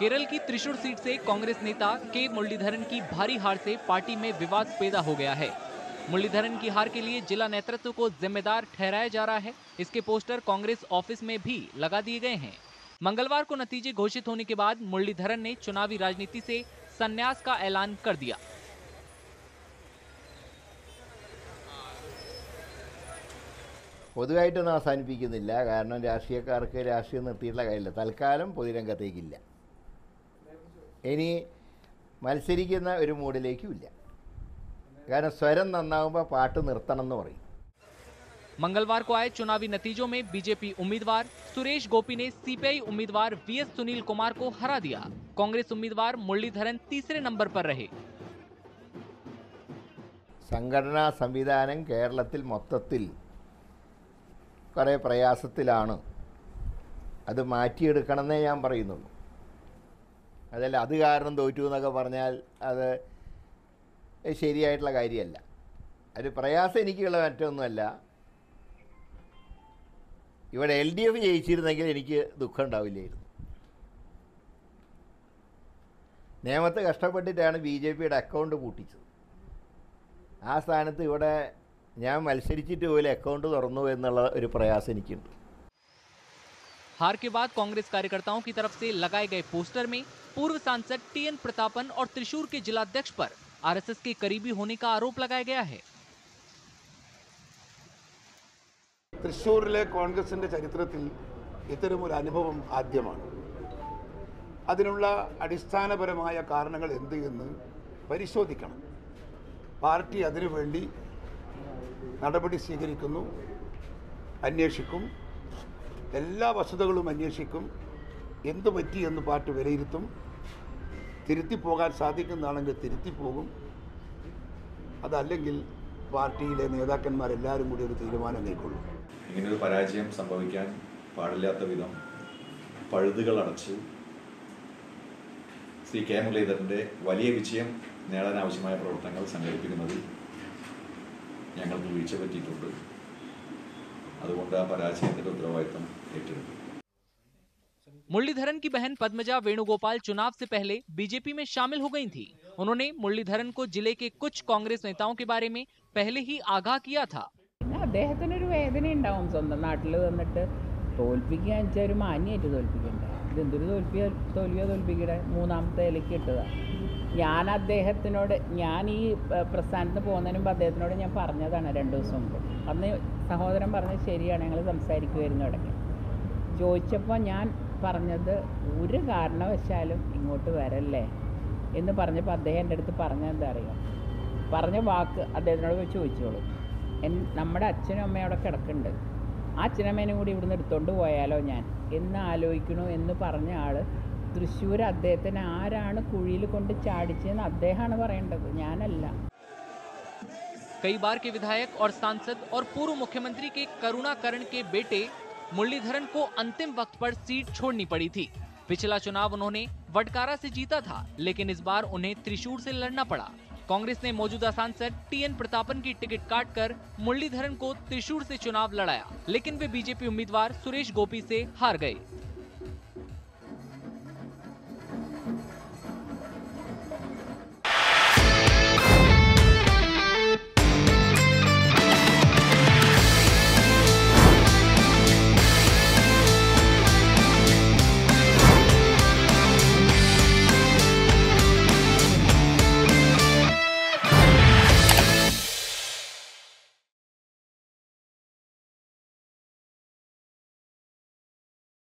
केरल की त्रिशूर सीट से कांग्रेस नेता के मुरलीधरन की भारी हार से पार्टी में विवाद पैदा हो गया है। मुरलीधरन की हार के लिए जिला नेतृत्व को जिम्मेदार ठहराया जा रहा है। इसके पोस्टर कांग्रेस ऑफ़िस में भी लगा दिए गए हैं। मंगलवार को नतीजे घोषित होने के बाद मुरलीधरन ने चुनावी राजनीति से संन्यास का ऐलान कर दिया। പൊതുവായിട്ടൊന്നും അവസാനിപ്പിക്കുന്നില്ല കാരണം രാഷ്ട്രീയക്കാർക്ക് രാഷ്ട്രീയം നിർത്തിയിട്ടുള്ള കാര്യമില്ല തൽക്കാലം പൊതുരംഗത്തേക്കില്ല ഇനി മത്സരിക്കുന്ന ഒരു മൂഡിലേക്കും ഇല്ല കാരണം സ്വരം നന്നാകുമ്പോൾ പാട്ട് നിർത്തണം എന്ന് പറയും मंगलवार को आए चुनावी नतीजों में बीजेपी उम्मीदवार सुरेश गोपी ने सीपीआई उम्मीदवार वीएस सुनील कुमार को हरा दिया कांग्रेस उम्मीदवार मुरलीधरन तीसरे नंबर पर रहे സംഘടനാ സംവിധാനം കേരളത്തിൽ മൊത്തത്തിൽ കുറേ പ്രയാസത്തിലാണ്. അത് മാറ്റിയെടുക്കണമെന്നേ ഞാൻ പറയുന്നുള്ളൂ. അതല്ല അത് കാരണം തോറ്റു എന്നൊക്കെ പറഞ്ഞാൽ അത് ശരിയായിട്ടുള്ള കാര്യമല്ല. ഒരു പ്രയാസം എനിക്കുള്ള മറ്റൊന്നുമല്ല. ഇവിടെ എൽ ഡി എഫ് ജയിച്ചിരുന്നെങ്കിൽ എനിക്ക് ദുഃഖം ഉണ്ടാവില്ലായിരുന്നു. നിയമത്തെ കഷ്ടപ്പെട്ടിട്ടാണ് ബി ജെ പിയുടെ അക്കൗണ്ട് പൂട്ടിച്ചത്. ആ സ്ഥാനത്ത് ഇവിടെ ഞാൻ മത്സരിച്ചിട്ട് പോലും അക്കൗണ്ട് തുറന്നു എന്നുള്ള ഒരു പ്രയാസം എനിക്കുണ്ട് हार के बाद कांग्रेस कार्यकर्ताओं की तरफ से लगाए गए पोस्टर में पूर्व सांसद टीएन प्रतापन और त्रिशूर के जिलाध्यक्ष पर आरएसएस के करीबी होने का आरोप लगाया गया है തൃശ്ശൂരിലെ കോൺഗ്രസിൻ്റെ ചരിത്രത്തിൽ ഇത്തരമൊരു അനുഭവം ആദ്യമാണ് അതിനുള്ള അടിസ്ഥാനപരമായ കാരണങ്ങൾ എന്ത് എന്ന് പരിശോധിക്കണം പാർട്ടി അതിനുവേണ്ടി നടപടി സ്വീകരിക്കുന്നു അന്വേഷിക്കും എല്ലാ വസ്തുതകളും അന്വേഷിക്കും എന്തു പറ്റി എന്ന് പാർട്ടി വിലയിരുത്തും തിരുത്തി പോകാൻ സാധിക്കുന്നതാണെങ്കിൽ തിരുത്തി പോകും. അതല്ലെങ്കിൽ പാർട്ടിയിലെ നേതാക്കന്മാരെല്ലാവരും കൂടി ഒരു തീരുമാനം കൈക്കൊള്ളും. ഇങ്ങനൊരു പരാജയം സംഭവിക്കാൻ പാടില്ലാത്ത വിധം പഴുതുകൾ അടച്ച് ശ്രീ കെ മുരളീധരന്റെ വലിയ വിജയം നേടാനാവശ്യമായ പ്രവർത്തനങ്ങൾ സംഘടിപ്പിക്കുന്നതിൽ ഞങ്ങൾക്ക് വീഴ്ച പറ്റിയിട്ടുണ്ട് അതുകൊണ്ട് ആ പരാജയത്തിൻ്റെ ഉത്തരവാദിത്തം ഏറ്റെടുത്തു मुरलीधरन की बहन पद्मजा वेणुगोपाल चुनाव से पहले बीजेपी में शामिल हो गई थी उन्होंने मुरलीधरन को जिले के कुछ कांग्रेस नेताओं के बारे में पहले ही आगाह किया था പിന്നെ അദ്ദേഹത്തിനൊരു വേദന ഉണ്ടാവും സ്വന്തം നാട്ടിൽ വന്നിട്ട് തോൽപ്പിക്കുക വെച്ചാൽ ഒരു മാന്യമായിട്ട് തോൽപ്പിക്കണ്ടേ ഇതെന്തൊരു തോൽപ്പിയ തോൽവിയോ തോൽപ്പിക്കടെ മൂന്നാമത്തെ ഇലയ്ക്ക് ഇട്ടതാണ് ഞാൻ അദ്ദേഹത്തിനോട് ഞാൻ ഈ പ്രസ്ഥാനത്ത് പോകുന്നതിന് മുമ്പ് അദ്ദേഹത്തിനോട് ഞാൻ പറഞ്ഞതാണ് രണ്ട് ദിവസം മുമ്പ്. അന്ന് സഹോദരൻ പറഞ്ഞത് ശരിയാണ് ഞങ്ങൾ സംസാരിക്കുമായിരുന്നു ഇടയ്ക്ക് ചോദിച്ചപ്പോൾ ഞാൻ പറഞ്ഞത് ഒരു കാരണവശാലും ഇങ്ങോട്ട് വരല്ലേ? എന്ന് പറഞ്ഞപ്പോൾ അദ്ദേഹം എന്റെ അടുത്ത് പറഞ്ഞത് എന്താ അറിയോ? പറഞ്ഞ വാക്ക് അദ്ദേഹത്തിനോട് ചോദിച്ചോളൂ. എൻ നമ്മുടെ അച്ഛനും അമ്മയും അവിടെ കിടക്കുന്നുണ്ട്. ആ അച്ഛനമ്മേനും കൂടി ഇവിടുന്ന് എടുത്തുകൊണ്ട് പോയാലോ ഞാൻ? എന്ന് ആലോചിക്കണു എന്ന് പറഞ്ഞ ആൾ തൃശ്ശൂർ അദ്ദേഹത്തിന് ആരാണ് കുഴിയിൽ കൊണ്ട് ചാടിച്ചതെന്ന് അദ്ദേഹമാണ് പറയേണ്ടത് ഞാനല്ല कई बार के विधायक और सांसद और पूर्व मुख्यमंत्री के करुणाकरण के बेटे मुरलीधरन को अंतिम वक्त पर सीट छोड़नी पड़ी थी पिछला चुनाव उन्होंने वडकारा से जीता था लेकिन इस बार उन्हें त्रिशूर से लड़ना पड़ा कांग्रेस ने मौजूदा सांसद टीएन प्रतापन की टिकट काटकर मुरलीधरन को त्रिशूर से चुनाव लड़ाया लेकिन वे बीजेपी उम्मीदवार सुरेश गोपी से हार गए